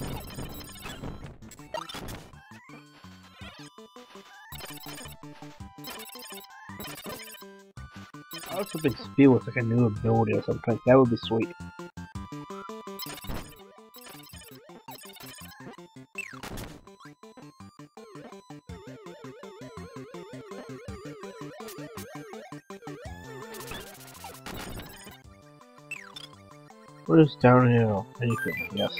I was hoping Speed was like a new ability or something. That would be sweet. What is downhill? Anything, yes.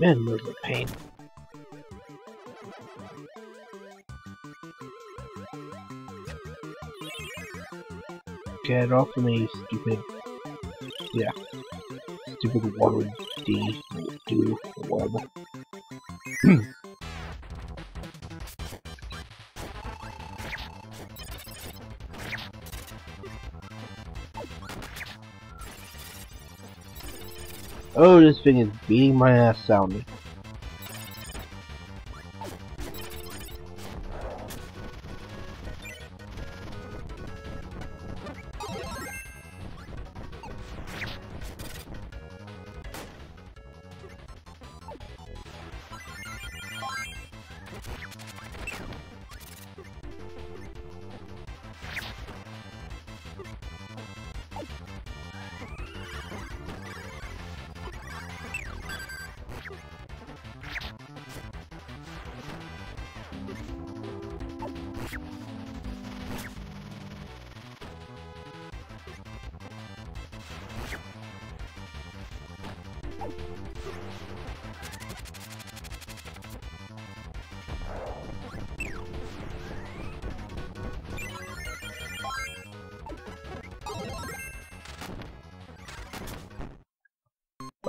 Man, are pain. Get off of me, stupid. Yeah. Stupid Waddle Dee. Do. Whatever. Oh, this thing is beating my ass sounding.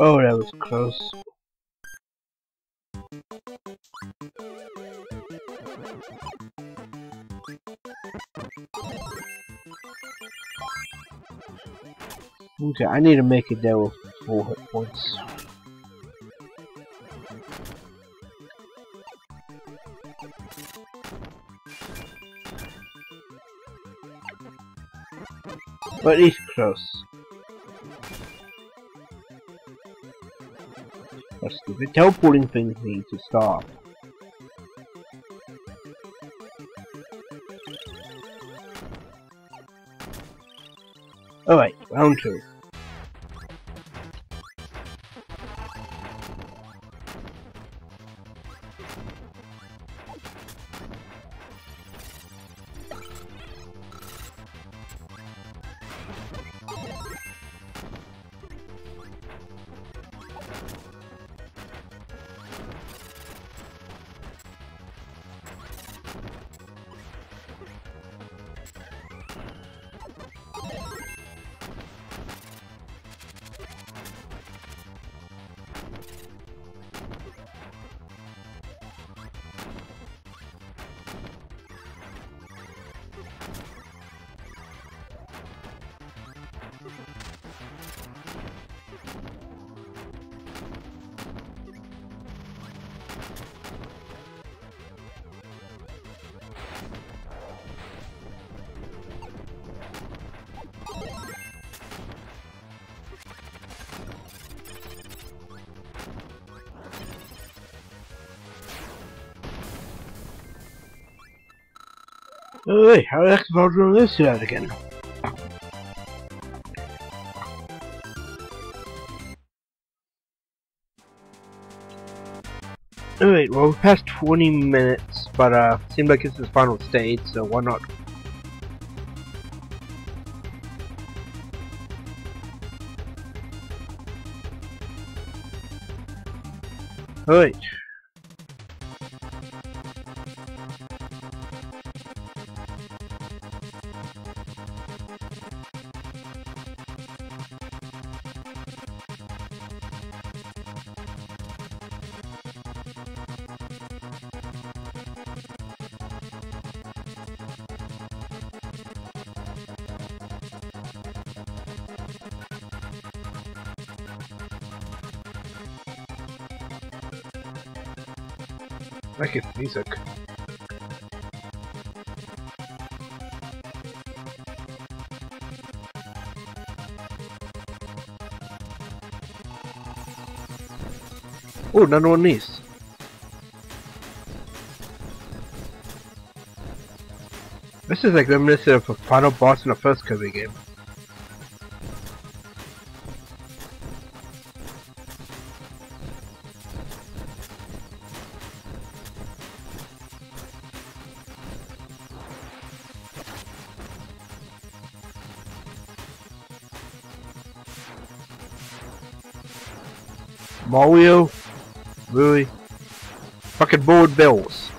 Oh, that was close. Okay, I need to make it there with four hit points. But he's close. The stupid teleporting things need to stop. Alright, round two. Hey, how the heck did I doing this out again? Alright, well we've passed 20 minutes, but uh, seemed like it's the final stage, so why not? Alright. Like its music. Oh, another one these. This is like reminiscent of a final boss in the first Kirby game. Mario? Really? Fucking board bills.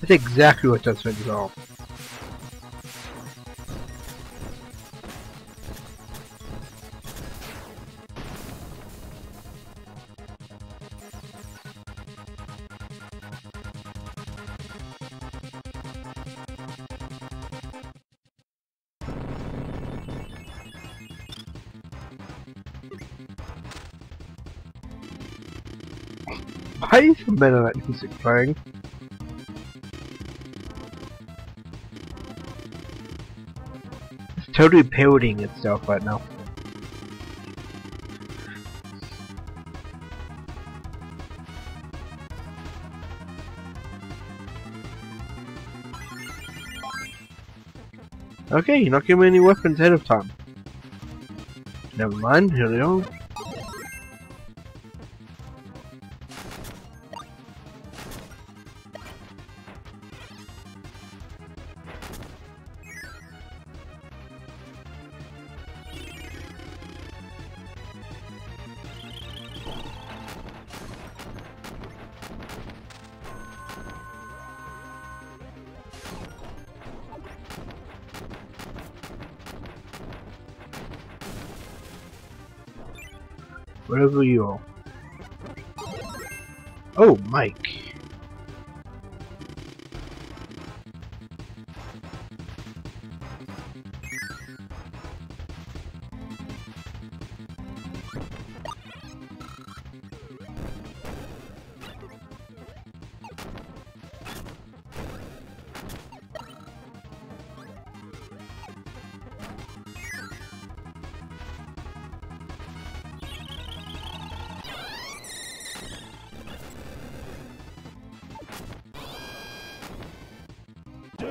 That's exactly what that's meant to go. Why is the Meta music playing? It's totally parodying itself right now. Okay, you're not giving me any weapons ahead of time. Never mind, here we go. Wherever you are. Oh, Mike.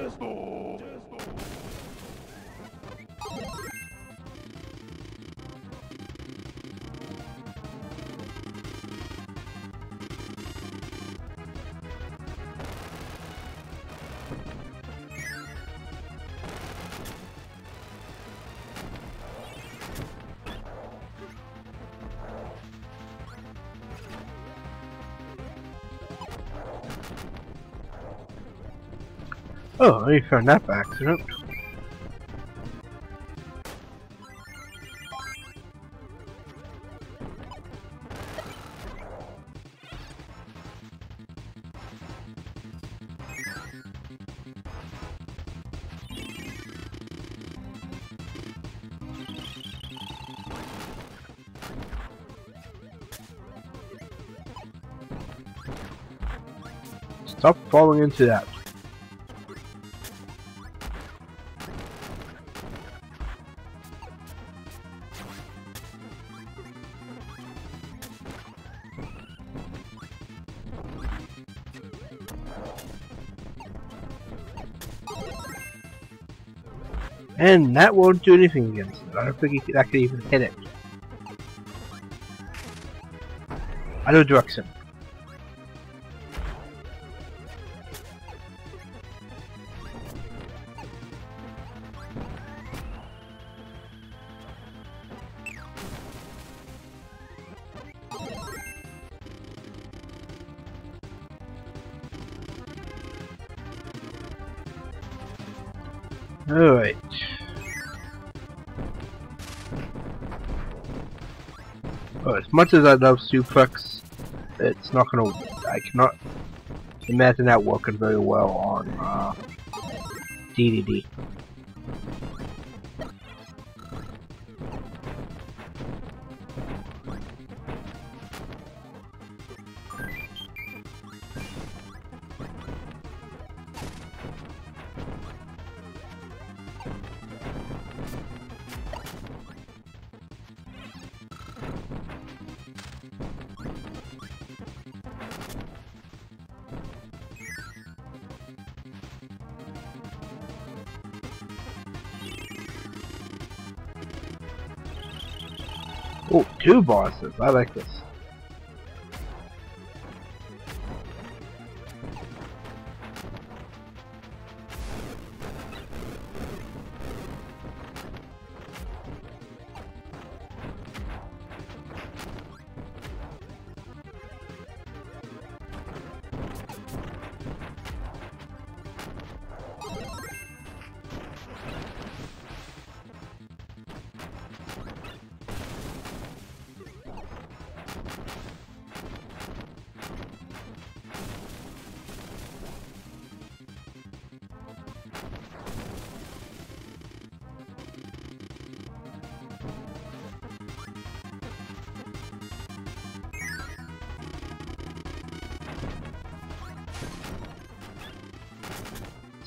Asshole! Oh, I found that by accident. Stop falling into that. And that won't do anything against it. I don't think that could even hit it. Other direction. Alright. Much as I love suplex, it's not gonna. I cannot imagine that working very well on uh, DDD. Oh, two bosses. I like this.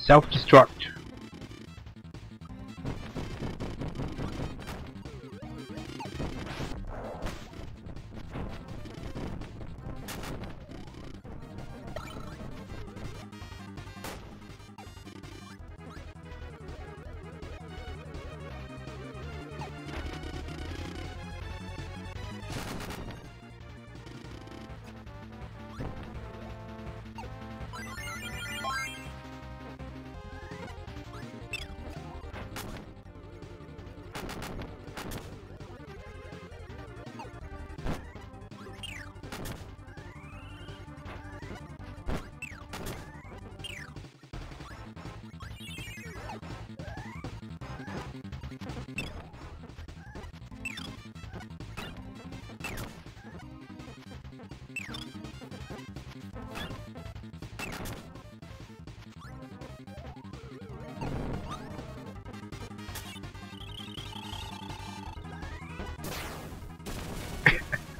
Self-destruct.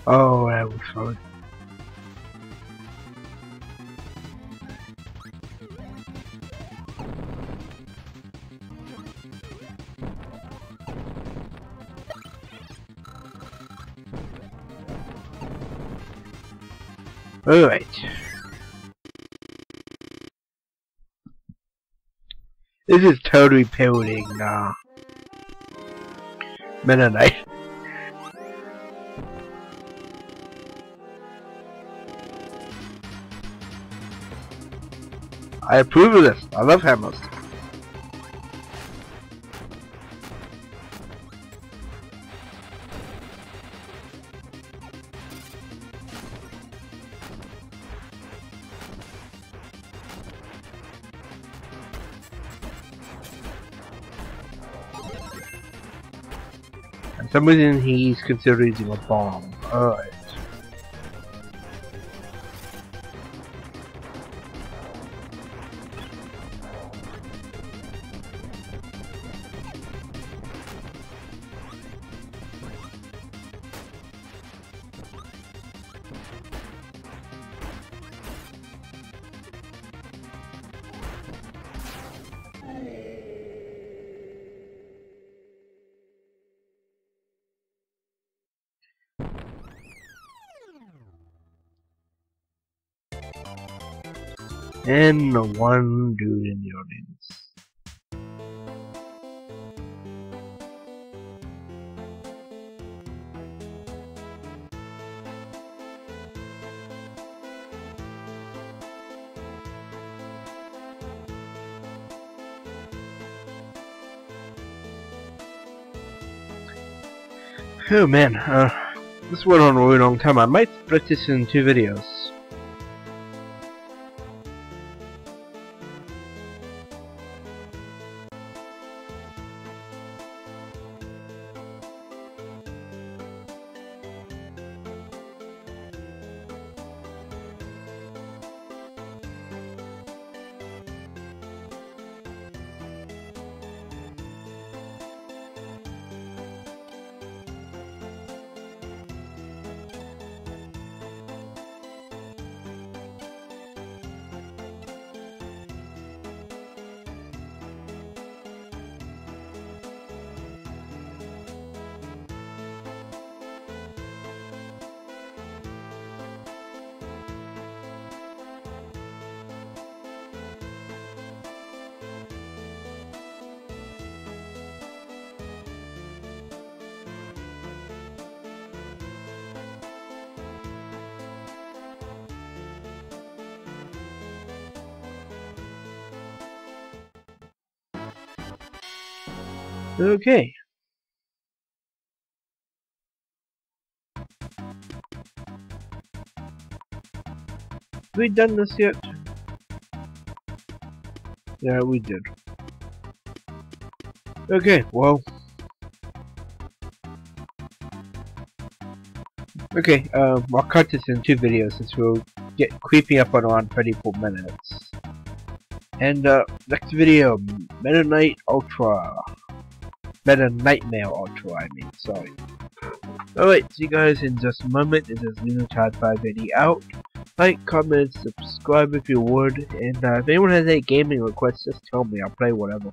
Oh, that was fun. Alright. This is totally parodying, uh, Meta I approve of this. I love hammers. For some reason he's considering using a bomb. Alright. and one dude in the audience. Oh man, uh, this went on a really long time. I might split this in two videos. Okay. we done this yet? Yeah, we did. Okay, well. Okay, um, I'll cut this in two videos since we'll get creeping up on around 34 minutes. And, uh, next video, Meta Knight Ultra. Meta Knightmare Ultra, I mean, sorry. Alright, see you guys in just a moment. This is LunaTod580 out. Like, comment, subscribe if you would, and uh, if anyone has any gaming requests, just tell me. I'll play whatever.